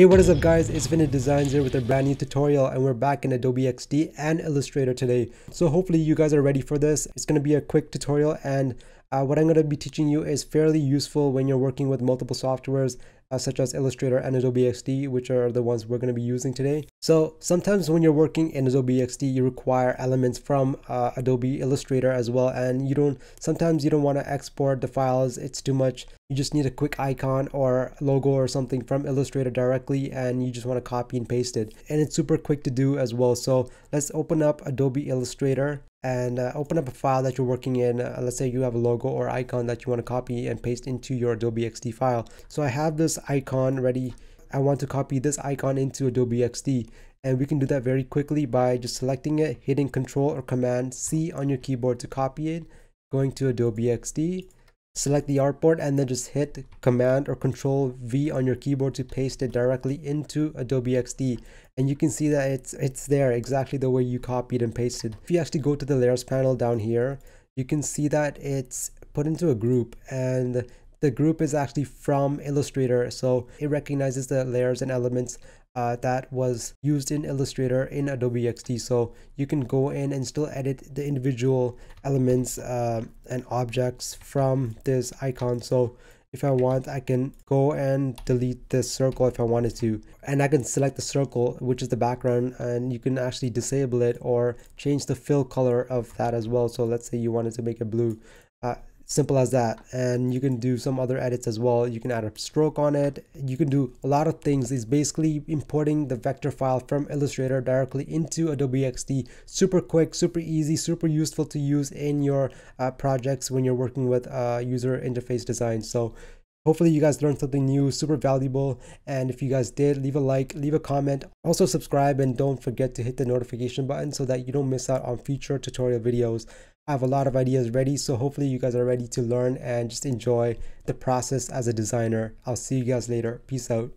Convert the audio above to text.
Hey what is up guys, it's Vinit Designs here with a brand new tutorial and we're back in Adobe XD and Illustrator today. So hopefully you guys are ready for this. It's going to be a quick tutorial and uh, what I'm going to be teaching you is fairly useful when you're working with multiple softwares uh, such as Illustrator and Adobe XD, which are the ones we're going to be using today. So sometimes when you're working in Adobe XD, you require elements from uh, Adobe Illustrator as well. And you don't, sometimes you don't want to export the files. It's too much. You just need a quick icon or logo or something from Illustrator directly and you just want to copy and paste it. And it's super quick to do as well. So let's open up Adobe Illustrator and uh, open up a file that you're working in. Uh, let's say you have a logo or icon that you want to copy and paste into your Adobe XD file. So I have this icon ready. I want to copy this icon into Adobe XD and we can do that very quickly by just selecting it, hitting Control or Command C on your keyboard to copy it, going to Adobe XD, select the artboard and then just hit command or control V on your keyboard to paste it directly into Adobe XD and you can see that it's it's there exactly the way you copied and pasted. If you actually go to the layers panel down here you can see that it's put into a group and the group is actually from Illustrator so it recognizes the layers and elements uh, that was used in Illustrator in Adobe XD. So you can go in and still edit the individual elements uh, and objects from this icon. So if I want, I can go and delete this circle if I wanted to. And I can select the circle, which is the background, and you can actually disable it or change the fill color of that as well. So let's say you wanted to make it blue. Uh, simple as that. And you can do some other edits as well. You can add a stroke on it. You can do a lot of things. It's basically importing the vector file from illustrator directly into adobe xd super quick super easy super useful to use in your uh, projects when you're working with uh, user interface design. So Hopefully you guys learned something new, super valuable. And if you guys did, leave a like, leave a comment. Also subscribe and don't forget to hit the notification button so that you don't miss out on future tutorial videos. I have a lot of ideas ready, so hopefully you guys are ready to learn and just enjoy the process as a designer. I'll see you guys later. Peace out.